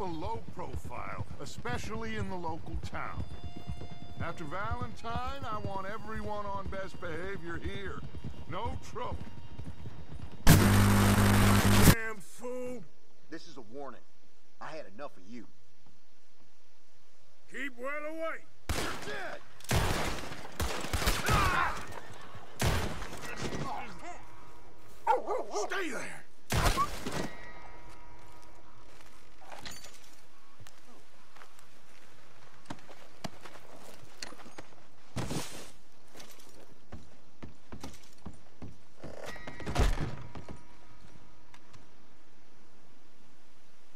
a low profile, especially in the local town. After Valentine, I want everyone on best behavior here. No trouble. Damn fool! This is a warning. I had enough of you. Keep well away! You're Dead! Stay there!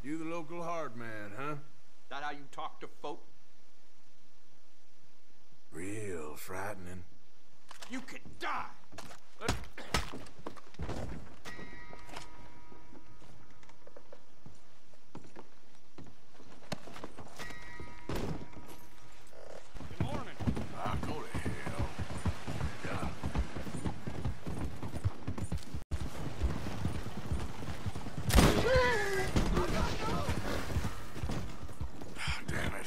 You the local hard man, huh? That how you talk to folk? Real frightening. You could die! Good morning. Ah, go to hell. Yeah. Ah, Damn it.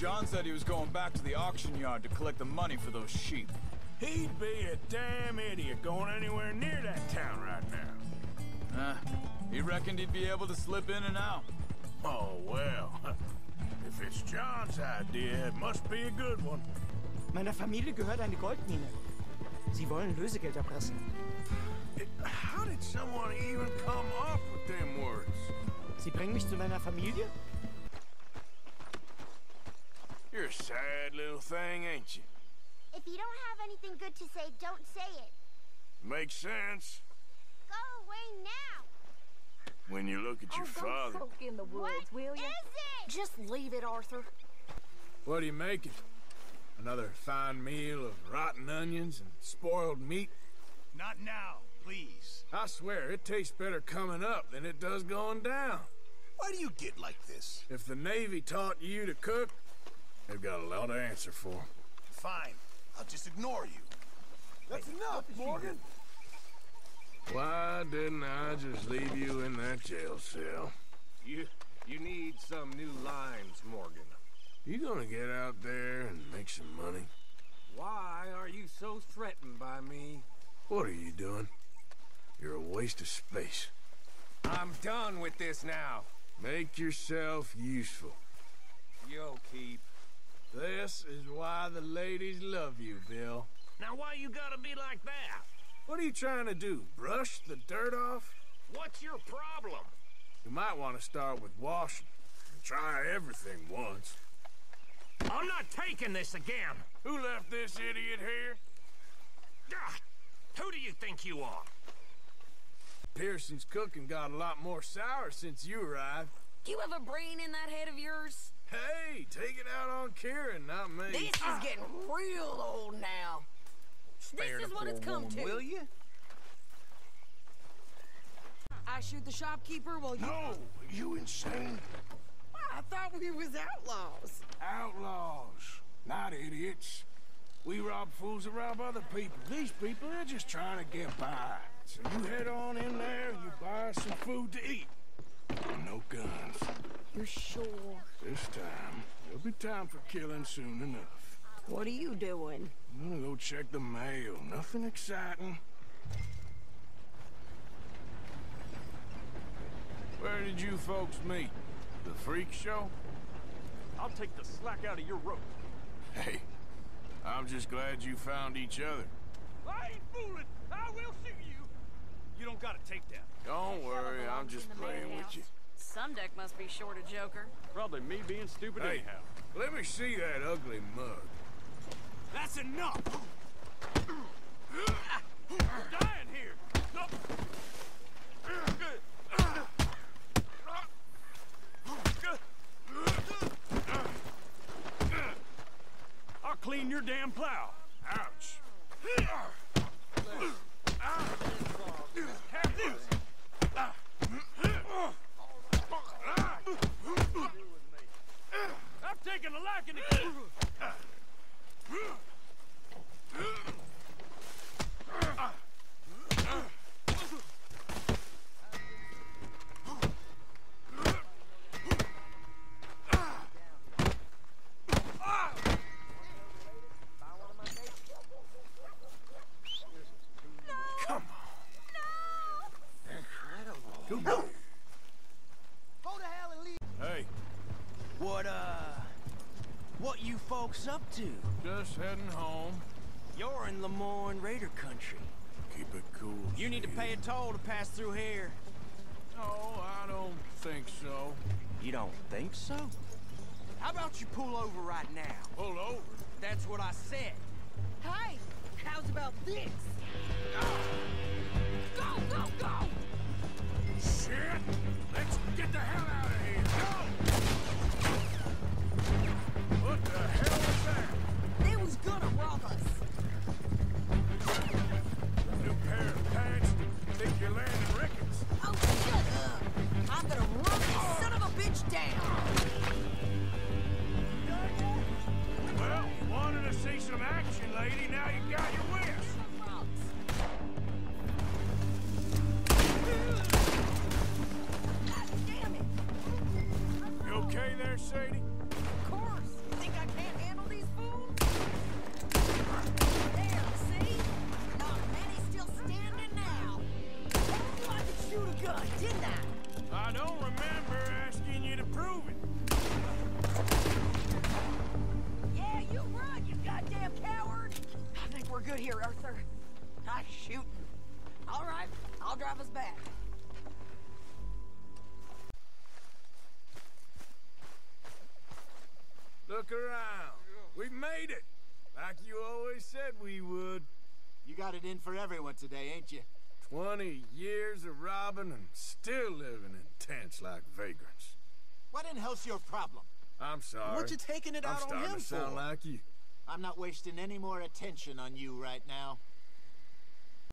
John said he was going back to the auction yard to collect the money for those sheep. He'd be a damn idiot going anywhere near that town right now. Huh? He reckoned he'd be able to slip in and out. Oh, well. If it's John's idea, it must be a good one. Meiner Familie gehört eine Goldmine. Sie wollen Lösegeld erpressen. It- how did someone even come up with them words? Sie bringen mich zu meiner Familie? You're a sad little thing, ain't you? If you don't have anything good to say, don't say it. Makes sense Go away now. when you look at your oh, father. in the what is it? Just leave it, Arthur. What do you make it? Another fine meal of rotten onions and spoiled meat? Not now, please. I swear, it tastes better coming up than it does going down. Why do you get like this? If the Navy taught you to cook, they've got a lot to answer for. Fine. I'll just ignore you. That's enough, Morgan. Why didn't I just leave you in that jail cell? You you need some new lines, Morgan. You gonna get out there and make some money? Why are you so threatened by me? What are you doing? You're a waste of space. I'm done with this now. Make yourself useful. Yo, keep. This is why the ladies love you, Bill. Now why you gotta be like that? What are you trying to do? Brush the dirt off? What's your problem? You might want to start with washing. Try everything once. I'm not taking this again. Who left this idiot here? Ah, who do you think you are? Pearson's cooking got a lot more sour since you arrived. Do you have a brain in that head of yours? Hey, take it out on Kieran, not me. This is ah. getting real old now. This is what it's come to. Will you? I shoot the shopkeeper while you... No, you insane? I thought we was outlaws. Outlaws, not idiots. We rob fools that rob other people. These people, they're just trying to get by. So you head on in there, you buy some food to eat. No guns. You sure? This time, there'll be time for killing soon enough. What are you doing? I'm gonna go check the mail. Nothing exciting. Where did you folks meet? The freak show? I'll take the slack out of your rope. Hey, I'm just glad you found each other. I ain't fooling. I will shoot you. You don't gotta take that. Don't worry, I'm just playing with you. Some deck must be short a joker. Probably me being stupid Hey, anyhow. Let me see that ugly mug. That's enough! We're dying here! No. I'll clean your damn plow. Ouch. Have this! I've taken a liking to Come on. Incredible. Go to hell and leave. Hey, What, uh... What you folks up to? just heading home. You're in Lemoyne Raider country. Keep it cool. You need to pay a toll to pass through here. No, I don't think so. You don't think so? How about you pull over right now? Pull over. That's what I said. Hey, how's about this? Ah! Go, go, go! Shit! Let's get the hell out of here. Drive us back. Look around. We made it. Like you always said we would. You got it in for everyone today, ain't you? 20 years of robbing and still living in tents like vagrants. What in hell's your problem? I'm sorry. What you taking it I'm out on starting him to sound for? like you. I'm not wasting any more attention on you right now.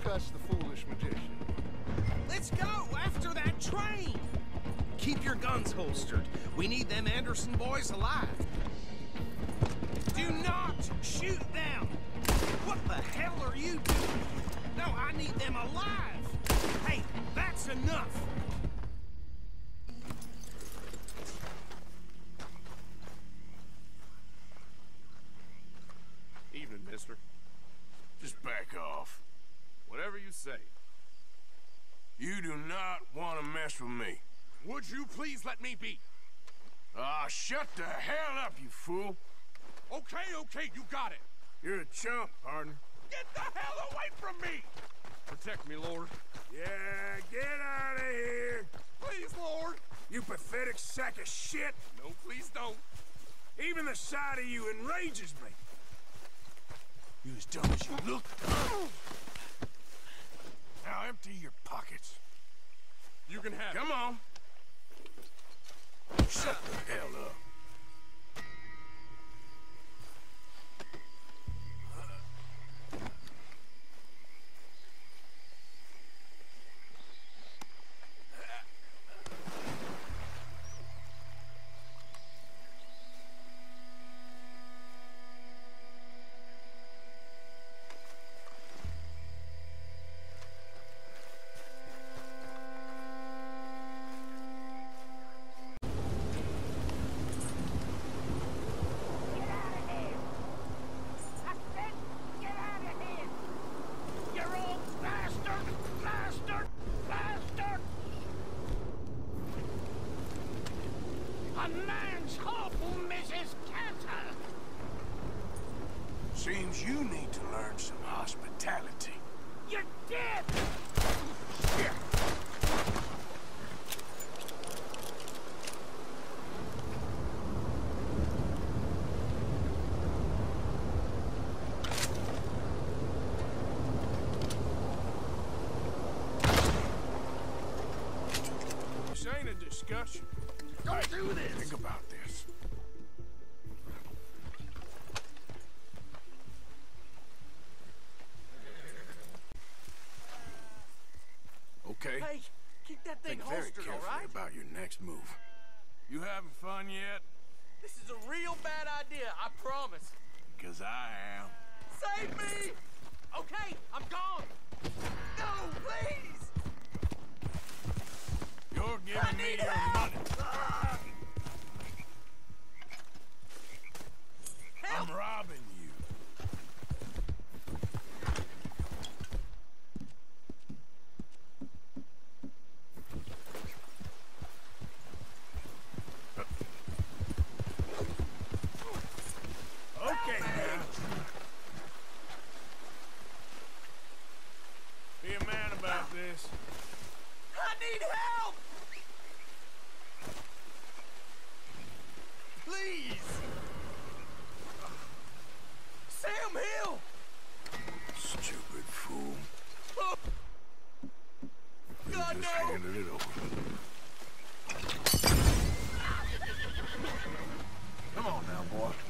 Cuss the foolish magician. Let's go after that train! Keep your guns holstered. We need them Anderson boys alive. Do not shoot them! What the hell are you doing? No, I need them alive! Hey, that's enough! Evening, mister. Just back off. Whatever you say. You do not want to mess with me. Would you please let me be? Ah, shut the hell up, you fool. Okay, okay, you got it. You're a chump, partner. Get the hell away from me! Protect me, Lord. Yeah, get out of here. Please, Lord. You pathetic sack of shit. No, please don't. Even the sight of you enrages me. You as dumb as you look. Now empty your pockets. You can have Come on. Shut the hell up. Discussion. Don't do this! Think about this. Okay. Hey, keep that thing Think very holstered, all carefully right? about your next move. You having fun yet? This is a real bad idea, I promise. Because I am. Save me! Okay, I'm gone. No, please! You're giving me your help! money. Ah! I'm robbing you. Okay, man. Be a man about this. Need help! Please! Sam Hill! Stupid fool. Oh. God, Just no! handed it over. Come on now, boy.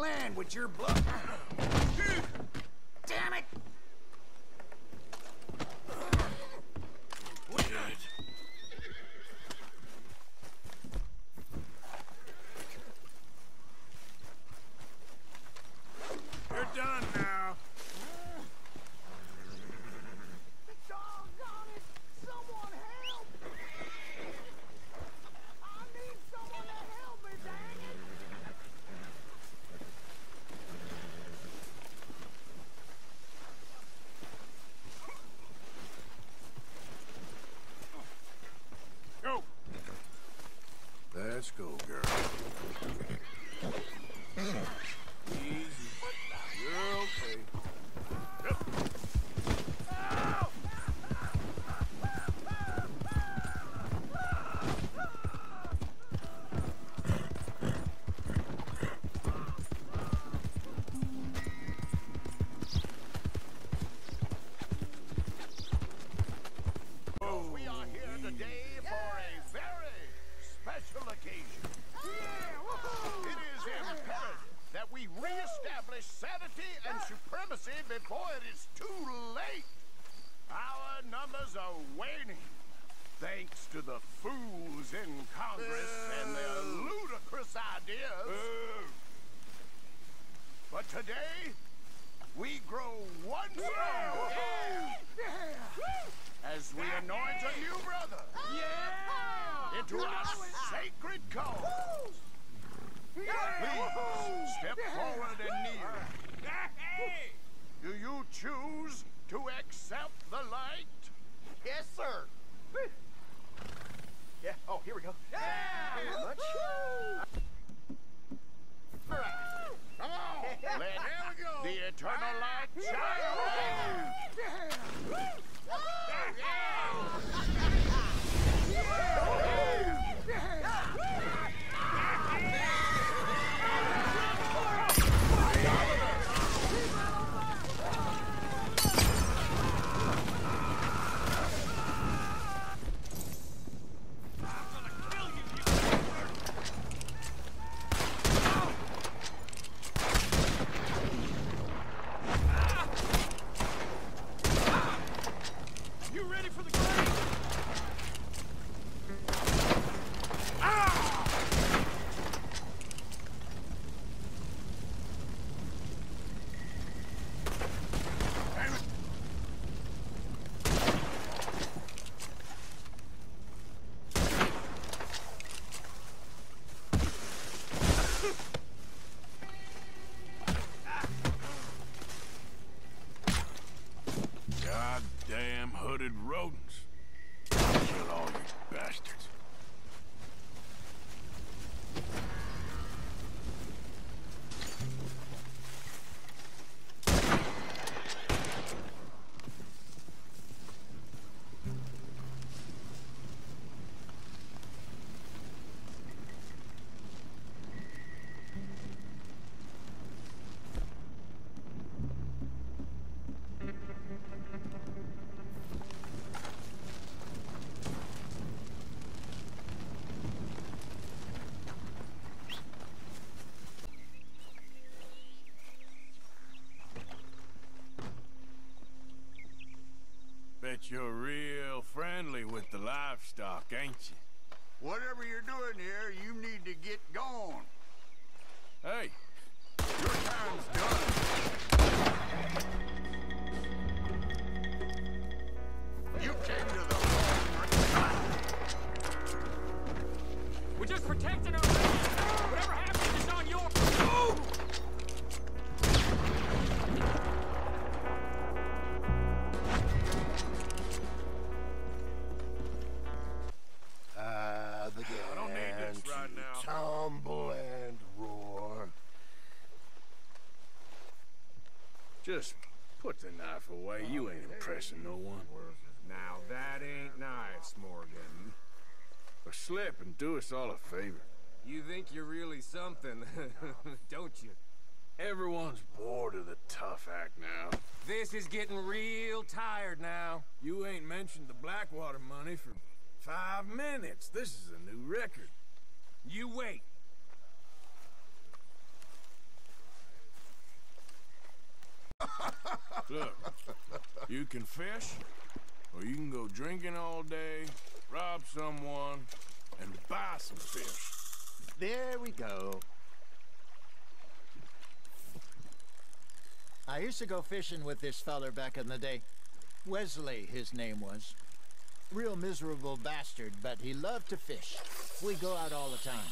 Land with your blood. Damn it! You're done now. Doggone it! Someone help! I need someone to help me, dang it! Go. Let's go, girl. Easy. You're okay. Yep. We are here today for a very special occasion. It is imperative that we reestablish sanity and supremacy before it is too late. Our numbers are waning, thanks to the fools in Congress and their ludicrous ideas. But today, we grow one stronger as we anoint a new brother into our sacred cause. Please step forward and kneel. Do you choose to accept the light? Yes, sir. Yeah, oh, here we go. Very much. All right. Come on, let the eternal light shine. You're real friendly with the livestock, ain't you? Whatever you're doing here, you need to get going. Hey, Just put the knife away. You ain't impressing no one. Now that ain't nice, Morgan. But slip and do us all a favor. You think you're really something, don't you? Everyone's bored of the tough act now. This is getting real tired now. You ain't mentioned the Blackwater money for five minutes. This is a new record. You wait. Look, you can fish, or you can go drinking all day, rob someone, and buy some fish. There we go. I used to go fishing with this feller back in the day. Wesley, his name was. Real miserable bastard, but he loved to fish. We go out all the time.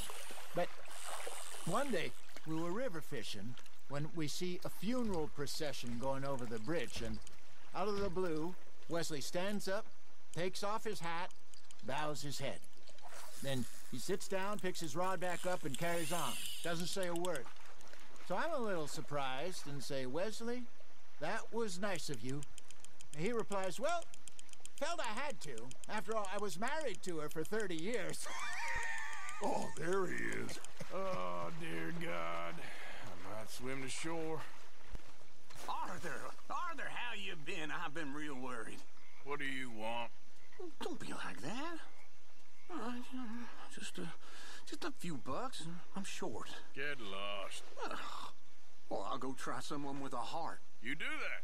But one day, we were river fishing when we see a funeral procession going over the bridge, and out of the blue, Wesley stands up, takes off his hat, bows his head. Then he sits down, picks his rod back up, and carries on. Doesn't say a word. So I'm a little surprised and say, Wesley, that was nice of you. And he replies, Well, felt I had to. After all, I was married to her for 30 years. Oh, there he is. Oh, dear God. I might swim to shore. Arthur, Arthur, how you been? I've been real worried. What do you want? Don't be like that. All right, uh, just a, just a few bucks. I'm short. Get lost. Well, I'll go try someone with a heart. You do that.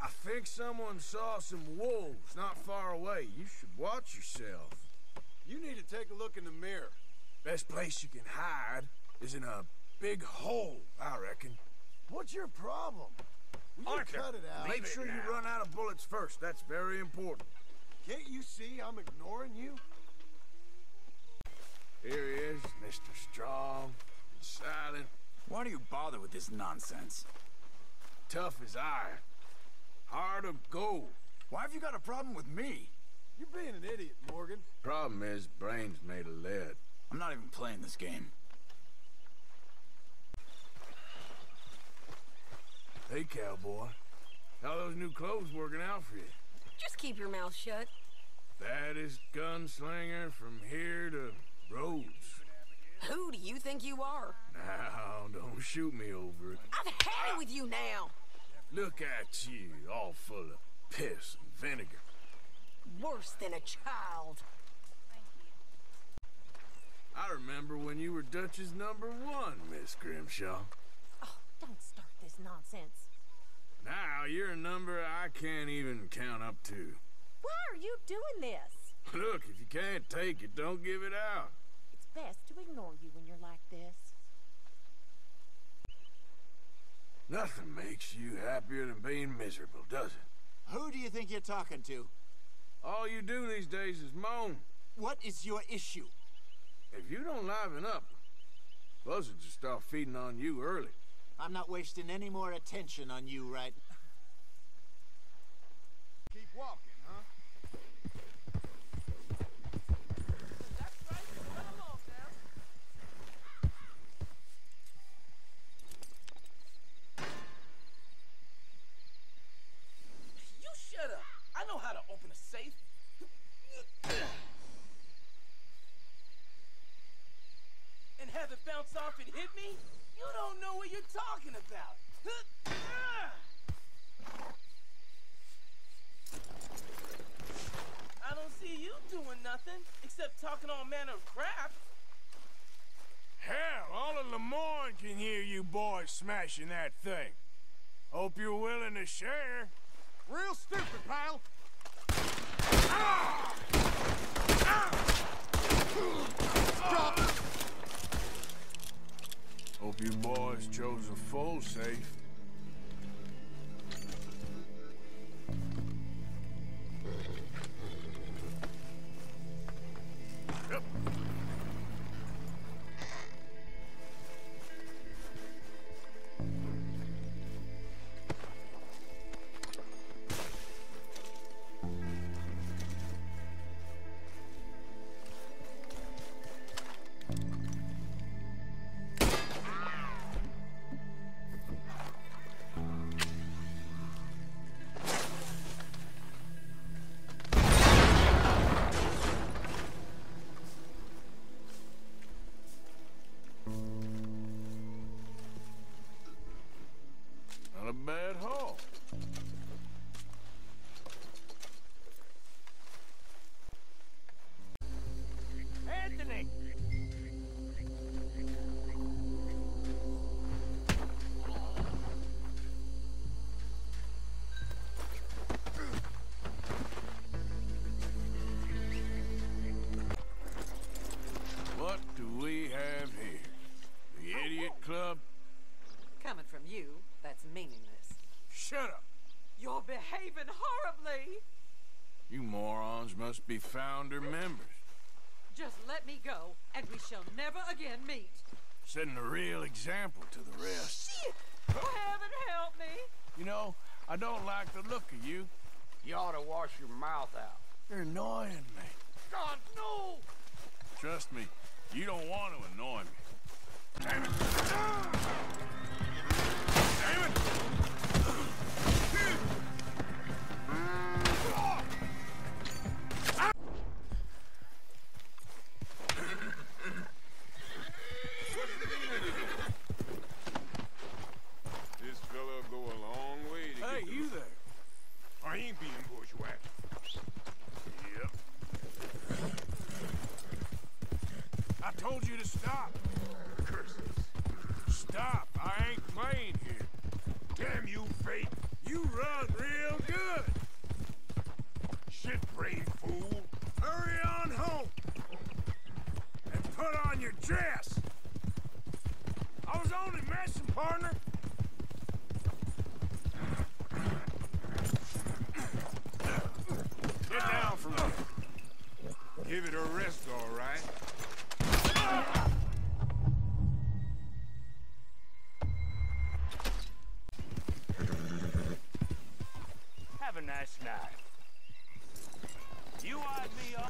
I think someone saw some wolves not far away. You should watch yourself. You need to take a look in the mirror. Best place you can hide is in a big hole, I reckon. What's your problem? Will you Arthur, cut it out? Make sure you run out of bullets first. That's very important. Can't you see I'm ignoring you? Here he is, Mr. Strong, and silent, Why do you bother with this nonsense? tough as iron, hard of gold. Why have you got a problem with me? You're being an idiot, Morgan. Problem is, brains made of lead. I'm not even playing this game. Hey, cowboy. How those new clothes working out for you? Just keep your mouth shut. Baddest gunslinger from here to Rhodes. Who do you think you are? Now, don't shoot me over it. I've had it with you now. Look at you, all full of piss and vinegar. Worse than a child. I remember when you were Dutch's number one, Miss Grimshaw. Don't start this nonsense. Now you're a number I can't even count up to. Why are you doing this? Look, if you can't take it, don't give it out. It's best to ignore you when you're like this. Nothing makes you happier than being miserable, does it? Who do you think you're talking to? All you do these days is moan. What is your issue? If you don't liven up, Buzzards will start feeding on you early. I'm not wasting any more attention on you right Keep walking, huh? You shut up. I know how to open a safe. And have it bounce off and hit me? You don't know what you're talking about. I don't see you doing nothing except talking all manner of crap. Hell, all of Lemoyne can hear you boys smashing that thing. Hope you're willing to share. Real stupid, pal. Ah! Ah! Hope you boys chose a full safe. Must be founder members. Just let me go, and we shall never again meet. Setting a real example to the rest. Shit! Heaven help me! You know, I don't like the look of you. You ought to wash your mouth out. You're annoying me. God, no! Trust me, you don't want to annoy me. Damn it! Damn it! This fella go a long way to Hey, get you there. I ain't being bushwhacked. Yep. I told you to stop. Curses. Stop. I ain't playing here. Damn you, fate. You run real good. Shit-brained fool. Hurry on home. And put on your dress. I was only messing, partner. Get down from there. Give it a rest, all right. A night. You eyed me up.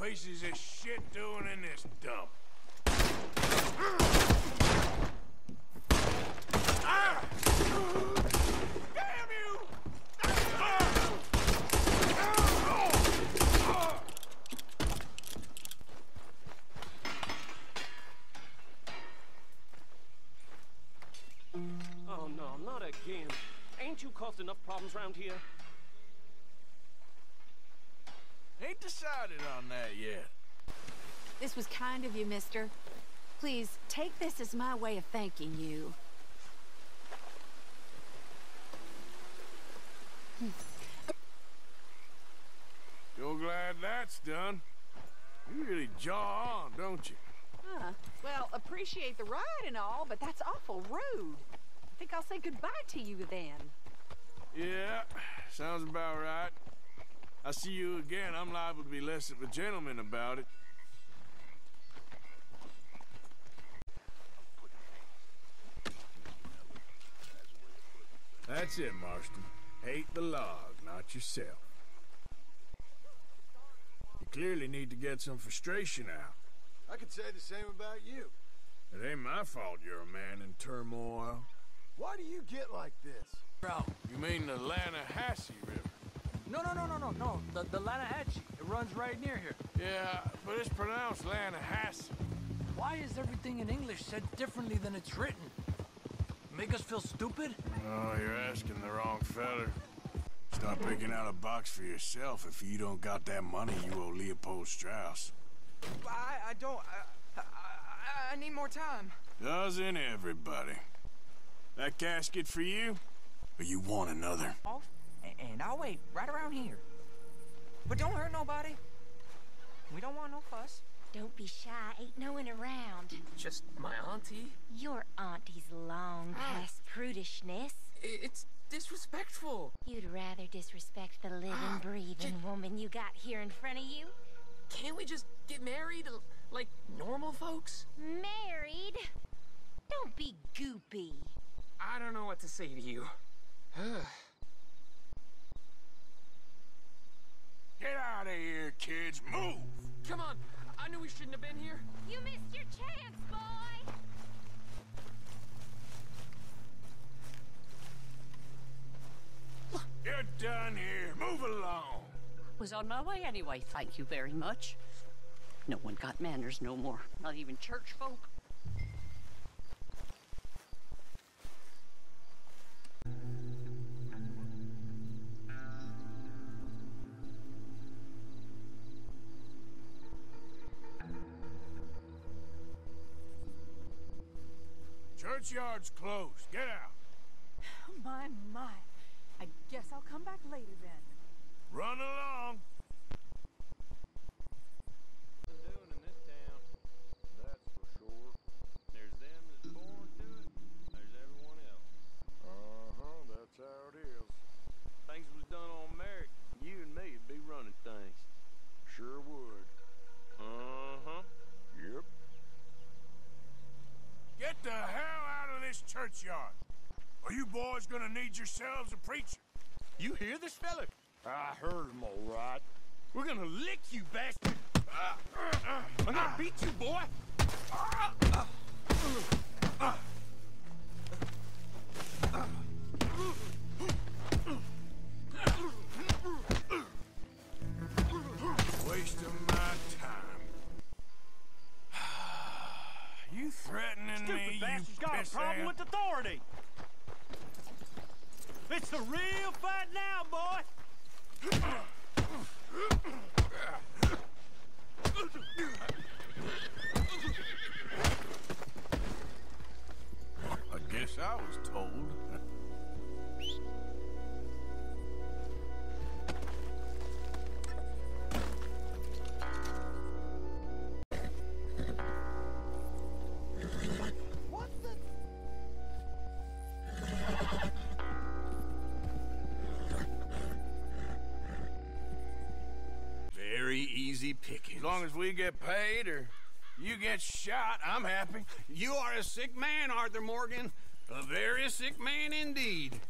Pieces of shit doing in this dump? Damn you! Oh no, not again. Ain't you caused enough problems around here? Ain't decided on that yet. This was kind of you, mister. Please, take this as my way of thanking you. You're glad that's done. You really jaw on, don't you? Huh. Well, appreciate the ride and all, but that's awful rude. I think I'll say goodbye to you then. Yeah, sounds about right. I see you again, I'm liable to be less of a gentleman about it. That's it, Marston. Hate the log, not yourself. You clearly need to get some frustration out. I could say the same about you. It ain't my fault you're a man in turmoil. Why do you get like this? Bro. You mean the Lanahassee River? No, no, no, no, no, no. The, the Lanahatchee. It runs right near here. Yeah, but it's pronounced Lanahassee. Why is everything in English said differently than it's written? Make us feel stupid? Oh, you're asking the wrong feller. Start picking out a box for yourself if you don't got that money you owe Leopold Strauss. I, I don't... I, I, I need more time. Doesn't everybody? That casket for you? Or you want another? Off, and I'll wait right around here. But don't hurt nobody. We don't want no fuss. Don't be shy. Ain't no one around. Just my auntie. Your auntie's long Ah. past prudishness. It's disrespectful. You'd rather disrespect the living, breathing woman you got here in front of you? Can't we just get married like normal folks? Married? Don't be goopy. I don't know what to say to you. Get out of here, kids. Move! Come on. I knew we shouldn't have been here. You missed your chance, boy! You're done here. Move along. Was on my way anyway, thank you very much. No one got manners no more, not even church folk. Churchyard's closed. Get out. My, my. I guess I'll come back later then. Run along. That's for sure. There's them that's born to it. There's everyone else. Uh-huh, that's how it is. Things was done on merit. You and me'd be running things. Sure would. Uh-huh. Yep. Get the hell out of this churchyard. Are you boys gonna need yourselves a preacher? You hear this fella? I heard him all right. We're gonna lick you, bastard. I'm gonna beat you, boy. Ah, ah, ah. Threatening me, bastard's you got a problem pissant? with authority. It's the real fight now, boy. I guess I was told. Pickings. As long as we get paid or you get shot, I'm happy. You are a sick man, Arthur Morgan. A very sick man indeed.